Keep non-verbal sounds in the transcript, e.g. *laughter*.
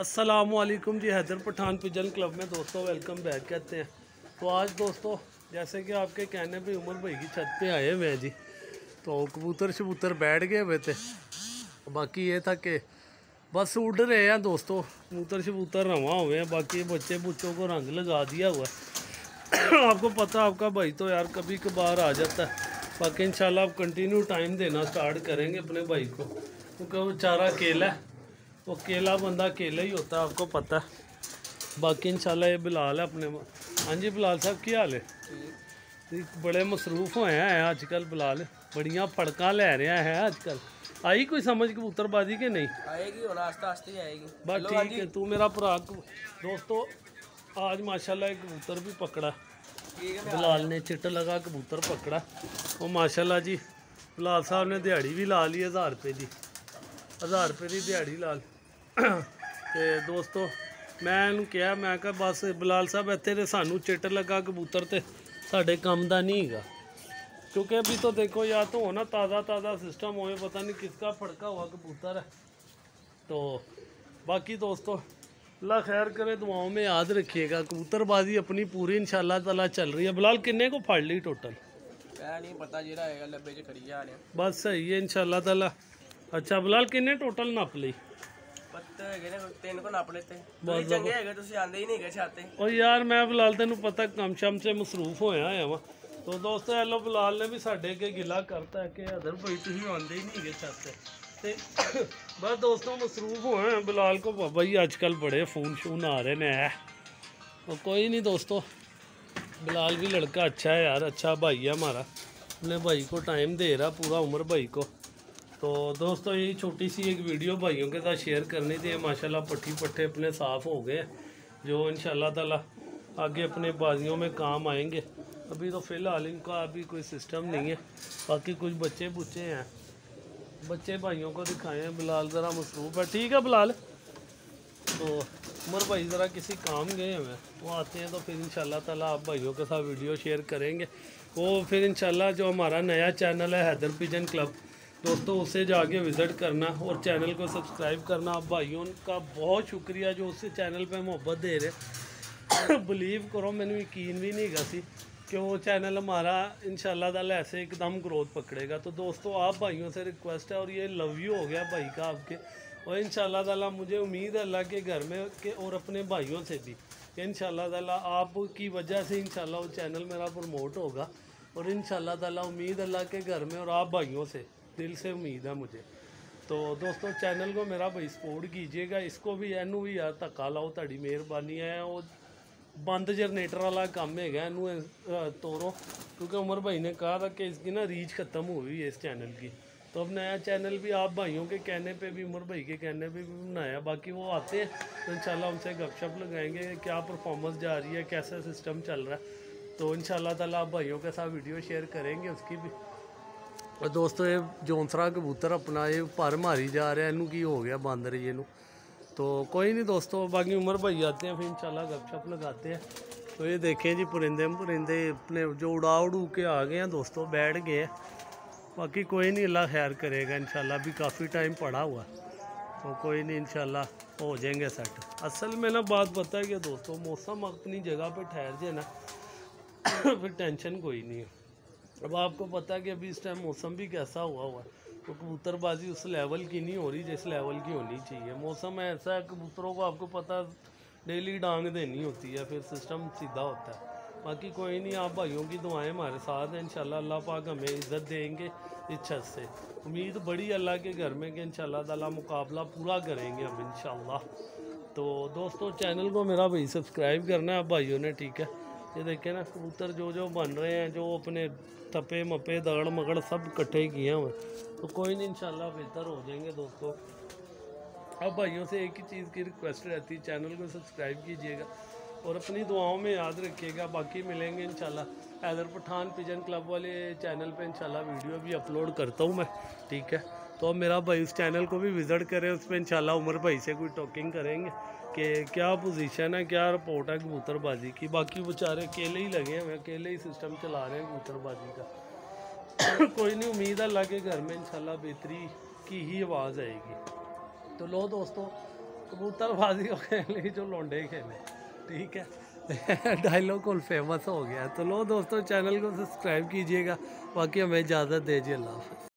असलकुम जी, Haider Pathan pigeon club में दोस्तों वेलकम बैक कहते हैं। तो आज दोस्तों, जैसे कि आपके कहने पे उमर भाई की छत पे आए हुए हैं जी तो कबूतर शबूतर बैठ गए हुए थे। बाकी ये था कि बस उड़ रहे हैं दोस्तों, कबूतर शबूतर रवा हुए हैं, बाकी बच्चे बुच्चों को रंग लगा दिया हुआ है। आपको पता आपका भाई तो यार कभी कभार आ जाता है। बाकी इंशाल्लाह आप कंटिन्यू टाइम देना स्टार्ट करेंगे अपने भाई को, क्योंकि वो बेचारा अकेला है। तो केला बंदा केला ही होता है आपको पता है। बाकी इंशाल्लाह ये बिलाल है अपने हाँ जी बिलाल साहब क्या हाल है? बड़े मसरूफ हो हैं अजकल बिलाल। बड़िया फड़क लै रहा है अजकल आई कोई समझ कबूतरबाजी के नहीं? आएगी और आस्ता आस्ते आएगी। बस ठीक है तू मेरा भरा दोस्तों आज माशाल्लाह कबूतर भी पकड़ा। बिलाल ने चिट लगा कबूतर पकड़ा। और माशाल्लाह जी बिलाल साहब ने दिहाड़ी भी ला ली हज़ार रुपये की हज़ार रुपये की दिहाड़ी ला ली ਤੇ ਦੋਸਤੋ ਮੈਂ ਇਹਨੂੰ ਕਿਹਾ ਮੈਂ ਕਿਹਾ ਬਸ ਬਿਲਾਲ ਸਾਹਿਬ ਇੱਥੇ ਤੇ ਸਾਨੂੰ ਚਿੱਟ ਲੱਗਾ ਕਬੂਤਰ ਤੇ ਸਾਡੇ ਕੰਮ ਦਾ ਨਹੀਂ ਹੈਗਾ क्योंकि अभी तो देखो या तो होना ताज़ा ताज़ा सिस्टम हो पता नहीं किसका फड़का हुआ कबूतर है तो बाकी दोस्तों अल्लाह खैर करे दुआओं में याद रखिएगा कबूतरबाजी अपनी पूरी इंशाल्लाह ताला चल रही है बिलाल किन्ने को फाड़ ली टोटल मैं नहीं पता जेड़ा आएगा लब्बे च खड़ी जा रहे बस सही है इंशाल्लाह ताला अच्छा बिलाल किन्ने टोटल नप ਲਈ ਪੱਤੇ ਹੈਗੇ ਨੇ ਤਿੰਨ ਕੋ ਨੱਪ ਲੈਤੇ ਤੁਸੀਂ ਚੰਗੇ ਹੈਗੇ ਤੁਸੀਂ ਆਂਦੇ ਹੀ ਨਹੀਂ ਹੈਗੇ ਛਾਤੇ ਉਹ ਯਾਰ ਮੈਂ ਬਿਲਾਲ ਤੈਨੂੰ ਪਤਾ ਕੰਮ ਸ਼ਮ ਸੇ ਮਸਰੂਫ ਹੋਇਆ ਹੋਇਆ ਵਾਂ ਤੋ ਦੋਸਤੋ ਐਲੋ ਬਿਲਾਲ ਨੇ ਵੀ ਸਾਡੇ ਅੱਗੇ ਗਿਲਾ ਕਰਤਾ ਕਿ ਅਦਰ ਭਾਈ ਤੁਸੀਂ ਆਉਂਦੇ ਹੀ ਨਹੀਂ ਹੈਗੇ ਛੱਤ ਤੇ ਬਸ ਦੋਸਤੋ ਮਸਰੂਫ ਹੋਏ हैं बिलाल को बाबा जी आजकल बड़े फ़ोन शून आ रहे ने तो कोई नहीं दोस्तों बिलाल भी लड़का अच्छा है यार अच्छा भाई है हमारा अपने भाई को टाइम दे रहा पूरा उम्र भाई को तो दोस्तों, ये छोटी सी एक वीडियो भाइयों के साथ शेयर करनी थी। माशाल्लाह पट्टी पट्टे अपने साफ़ हो गए जो इंशाल्लाह ताला आगे अपने बाजियों में काम आएँगे। अभी तो फ़िलहाल इनका अभी कोई सिस्टम नहीं है, बाकी कुछ बच्चे बुच्चे हैं। बच्चे भाइयों को दिखाए हैं बिलाल ज़रा मसरूफ़ है। ठीक है बिलाल? तो उमर भाई ज़रा किसी काम गए हैं, वो आते हैं तो फिर इंशाल्लाह ताला आप भाइयों के साथ वीडियो शेयर करेंगे। वो फिर इंशाल्लाह जो हमारा नया चैनल है, हैदर पिजन क्लब दोस्तों, उसे जाके विज़िट करना और चैनल को सब्सक्राइब करना। आप भाइयों का बहुत शुक्रिया जो उस चैनल पे मोहब्बत दे रहे बिलीव *coughs* करो, मैंने यकीन भी नहीं सी कि वो चैनल हमारा इंशाल्लाह ताला ऐसे एकदम ग्रोथ पकड़ेगा। तो दोस्तों, आप भाइयों से रिक्वेस्ट है और ये लव यू हो गया भाई का आपके। और इंशाल्लाह ताला मुझे उम्मीद है अल्लाह के घर में के और अपने भाइयों से भी इंशाल्लाह ताला आपकी वजह से इंशाल्लाह वो चैनल मेरा प्रमोट होगा। और इंशाल्लाह ताला उम्मीद अल्लाह के घर में और आप भाइयों से दिल से उम्मीद है मुझे तो दोस्तों चैनल को मेरा भाई सपोर्ट कीजिएगा इसको भी ਇਹਨੂੰ ਵੀ ਯਾਰ ਧੱਕਾ ਲਾਓ ਤੁਹਾਡੀ ਮਿਹਰਬਾਨੀ ਹੈ ਉਹ बंद जनरेटर वाला काम है इनू तोड़ो क्योंकि उमर भाई ने कहा था कि इसकी ना रीच ख़त्म हुई है इस चैनल की तो अब नया चैनल भी आप भाइयों के कहने पे भी उमर भाई के कहने पे भी बनाया बाकी वो आते हैं तो इंशाल्लाह उनसे गपशप लगाएंगे कि क्या परफॉर्मेंस जा रही है कैसा सिस्टम चल रहा है तो इंशाल्लाह ताला आप भाइयों के साथ वीडियो शेयर करेंगे उसकी भी और दोस्तों ये जौनसरा कबूतर अपना ये पर मारी जा रहा है इनू की हो गया बंदर ये नू तो कोई नहीं दोस्तों बाकी उम्र भाई आते हैं फिर इंशाल्लाह गपशप लगाते हैं तो ये देखें जी परिंदे परिंदे अपने जो उड़ा उड़ू के आ गए हैं दोस्तों बैठ गए बाकी कोई नहीं अल्लाह खैर करेगा इंशाल्लाह अभी काफ़ी टाइम पड़ा हुआ तो कोई नहीं इंशाल्लाह हो जाएँगे सेट असल में ना बात पता है कि दोस्तों मौसम अपनी जगह पे ठहर जाए ना फिर टेंशन कोई नहीं है अब आपको पता है कि अभी इस टाइम मौसम भी कैसा हुआ हुआ है। तो कबूतरबाजी उस लेवल की नहीं हो रही जिस लेवल की होनी चाहिए। मौसम ऐसा है, कबूतरों को आपको पता डेली डांग देनी होती है, फिर सिस्टम सीधा होता है। बाकी कोई नहीं, आप भाइयों की दुआएँ हमारे साथ हैं, इंशाल्लाह अल्लाह पाक हमें इज़्ज़त देंगे इस छत से। उम्मीद बड़ी अल्लाह के घर में कि इंशाल्लाह ताला मुकाबला पूरा करेंगे हम, इंशाल्लाह। तो दोस्तों चैनल को मेरा भाई सब्सक्राइब करना है, आप भाइयों ने, ठीक है? ये देखें ना, कबूतर जो जो बन रहे हैं, जो अपने तपे मपे दगड़ मगड़ सब इकट्ठे किए हुए तो कोई नहीं, इंशाल्लाह बेहतर हो जाएँगे दोस्तों। अब भाइयों से एक ही चीज़ की रिक्वेस्ट रहती है चैनल को सब्सक्राइब कीजिएगा और अपनी दुआओं में याद रखिएगा। बाकी मिलेंगे इंशाल्लाह। हैदर पठान पिजन क्लब वाले चैनल पे इंशाल्लाह वीडियो भी अपलोड करता हूँ मैं, ठीक है? तो अब मेरा भाई उस चैनल को भी विज़िट करें, उस पर इंशाल्लाह उमर भाई से कोई टॉकिंग करेंगे। कि क्या पोजीशन है, क्या रिपोर्ट है कबूतरबाजी की? बाकी बेचारे अकेले ही लगे हैं, अकेले ही सिस्टम चला रहे हैं कबूतरबाजी का। *coughs* कोई नहीं, उम्मीद है अल्लाह के घर में इंशाल्लाह बेहतरी की ही आवाज़ आएगी। तो लो दोस्तों, कबूतरबाजी *laughs* को खेलने जो लौंडे खेले, ठीक है? डायलॉग कुल फ़ेमस हो गया। तो लो दोस्तों चैनल को सब्सक्राइब कीजिएगा। बाकी हमें इजाज़त दीजिए, अल्लाह हाफ़िज़।